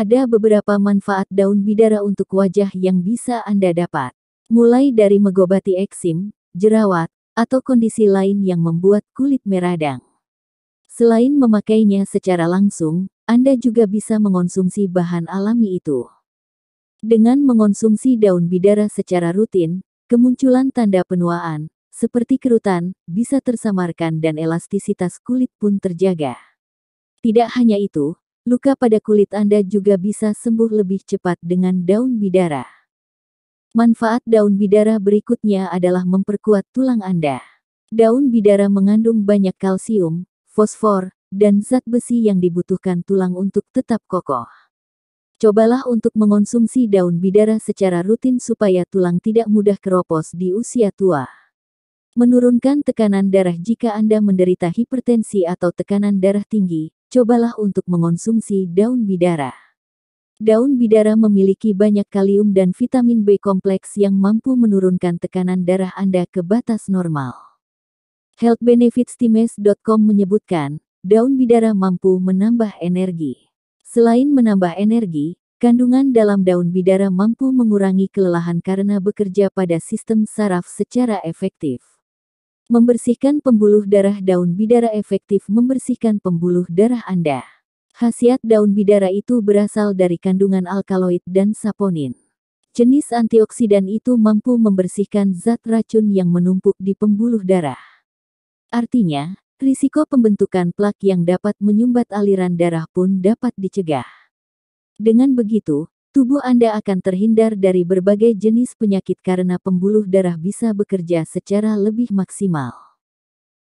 Ada beberapa manfaat daun bidara untuk wajah yang bisa Anda dapat. Mulai dari mengobati eksim, jerawat, atau kondisi lain yang membuat kulit meradang. Selain memakainya secara langsung, Anda juga bisa mengonsumsi bahan alami itu. Dengan mengonsumsi daun bidara secara rutin, kemunculan tanda penuaan, seperti kerutan, bisa tersamarkan dan elastisitas kulit pun terjaga. Tidak hanya itu, luka pada kulit Anda juga bisa sembuh lebih cepat dengan daun bidara. Manfaat daun bidara berikutnya adalah memperkuat tulang Anda. Daun bidara mengandung banyak kalsium, fosfor, dan zat besi yang dibutuhkan tulang untuk tetap kokoh. Cobalah untuk mengonsumsi daun bidara secara rutin supaya tulang tidak mudah keropos di usia tua. Menurunkan tekanan darah jika Anda menderita hipertensi atau tekanan darah tinggi, cobalah untuk mengonsumsi daun bidara. Daun bidara memiliki banyak kalium dan vitamin B kompleks yang mampu menurunkan tekanan darah Anda ke batas normal. Healthbenefitstimes.com menyebutkan, daun bidara mampu menambah energi. Selain menambah energi, kandungan dalam daun bidara mampu mengurangi kelelahan karena bekerja pada sistem saraf secara efektif. Membersihkan pembuluh darah daun bidara efektif membersihkan pembuluh darah Anda. Khasiat daun bidara itu berasal dari kandungan alkaloid dan saponin. Jenis antioksidan itu mampu membersihkan zat racun yang menumpuk di pembuluh darah. Artinya, risiko pembentukan plak yang dapat menyumbat aliran darah pun dapat dicegah. Dengan begitu, tubuh Anda akan terhindar dari berbagai jenis penyakit karena pembuluh darah bisa bekerja secara lebih maksimal.